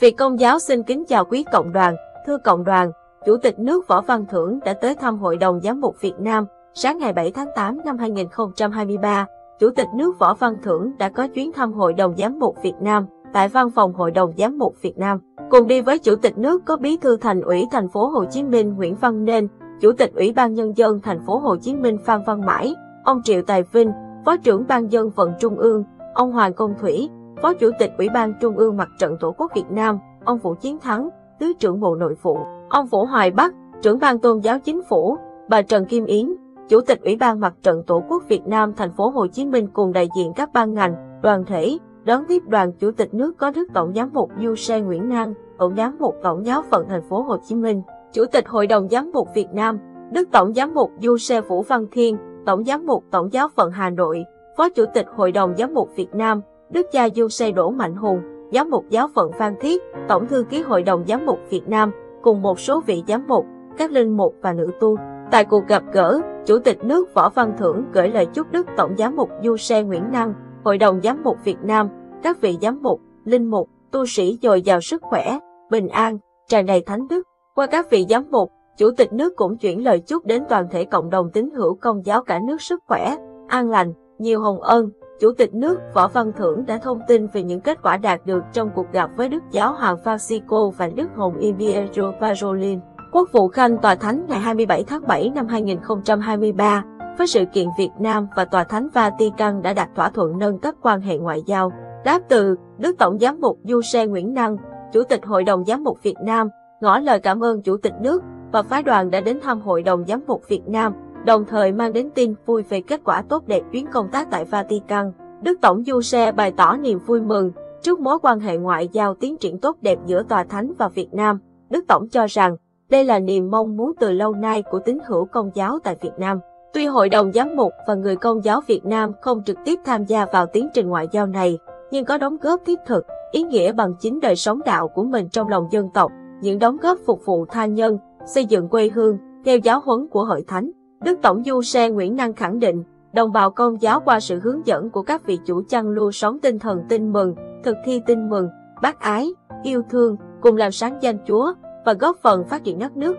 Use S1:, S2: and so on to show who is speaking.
S1: Việt Công giáo xin kính chào quý cộng đoàn, thưa cộng đoàn, Chủ tịch nước Võ Văn Thưởng đã tới thăm Hội đồng Giám mục Việt Nam. Sáng ngày 7 tháng 8 năm 2023, Chủ tịch nước Võ Văn Thưởng đã có chuyến thăm Hội đồng Giám mục Việt Nam tại văn phòng Hội đồng Giám mục Việt Nam. Cùng đi với Chủ tịch nước có Bí thư Thành ủy thành phố Hồ Chí Minh Nguyễn Văn Nên, Chủ tịch Ủy ban Nhân dân thành phố Hồ Chí Minh Phan Văn Mãi, ông Triệu Tài Vinh, Phó trưởng Ban dân vận Trung ương, ông Hoàng Công Thủy, Phó Chủ tịch Ủy ban Trung ương Mặt trận Tổ quốc Việt Nam, ông Vũ Chiến Thắng, Thứ trưởng Bộ Nội vụ, ông Vũ Hoài Bắc, trưởng ban tôn giáo chính phủ, bà Trần Kim Yến, Chủ tịch Ủy ban Mặt trận Tổ quốc Việt Nam thành phố Hồ Chí Minh cùng đại diện các ban ngành, đoàn thể, đón tiếp đoàn Chủ tịch nước có Đức Tổng giám mục Du Sê Nguyễn Năng, Tổng giám mục Tổng giáo phận thành phố Hồ Chí Minh, Chủ tịch Hội đồng giám mục Việt Nam, Đức Tổng giám mục Du Sê Vũ Văn Thiên, Tổng giám mục Tổng giáo phận Hà Nội, Phó Chủ tịch Hội đồng giám mục Việt Nam, Đức cha Du Sê Đỗ Mạnh Hùng, giám mục giáo phận Phan Thiết, Tổng thư ký Hội đồng giám mục Việt Nam, cùng một số vị giám mục, các linh mục và nữ tu. Tại cuộc gặp gỡ, Chủ tịch nước Võ Văn Thưởng gửi lời chúc Đức Tổng giám mục Du Sê Nguyễn Năng, Hội đồng giám mục Việt Nam, các vị giám mục, linh mục, tu sĩ dồi dào sức khỏe, bình an, tràn đầy thánh đức. Qua các vị giám mục, Chủ tịch nước cũng chuyển lời chúc đến toàn thể cộng đồng tín hữu công giáo cả nước sức khỏe, an lành, nhiều hồng ân. Chủ tịch nước Võ Văn Thưởng đã thông tin về những kết quả đạt được trong cuộc gặp với Đức Giáo hoàng Francisco và Đức Hồng Y Pietro Parolin. Quốc vụ Khanh Tòa Thánh ngày 27 tháng 7 năm 2023 với sự kiện Việt Nam và Tòa Thánh Vatican đã đạt thỏa thuận nâng cấp quan hệ ngoại giao. Đáp từ, Đức Tổng giám mục Du xe Nguyễn Năng, Chủ tịch Hội đồng Giám mục Việt Nam, ngỏ lời cảm ơn Chủ tịch nước và phái đoàn đã đến thăm Hội đồng Giám mục Việt Nam, đồng thời mang đến tin vui về kết quả tốt đẹp chuyến công tác tại Vatican. Đức Tổng Du Xe bày tỏ niềm vui mừng trước mối quan hệ ngoại giao tiến triển tốt đẹp giữa Tòa Thánh và Việt Nam. Đức Tổng cho rằng đây là niềm mong muốn từ lâu nay của tín hữu công giáo tại Việt Nam. Tuy Hội đồng Giám mục và người công giáo Việt Nam không trực tiếp tham gia vào tiến trình ngoại giao này, nhưng có đóng góp thiết thực, ý nghĩa bằng chính đời sống đạo của mình trong lòng dân tộc, những đóng góp phục vụ tha nhân, xây dựng quê hương, theo giáo huấn của Hội Thánh. Đức Tổng Du Xe Nguyễn Năng khẳng định, đồng bào công giáo qua sự hướng dẫn của các vị chủ chăn lưu sống tinh thần tin mừng, thực thi tin mừng, bác ái, yêu thương, cùng làm sáng danh Chúa và góp phần phát triển đất nước.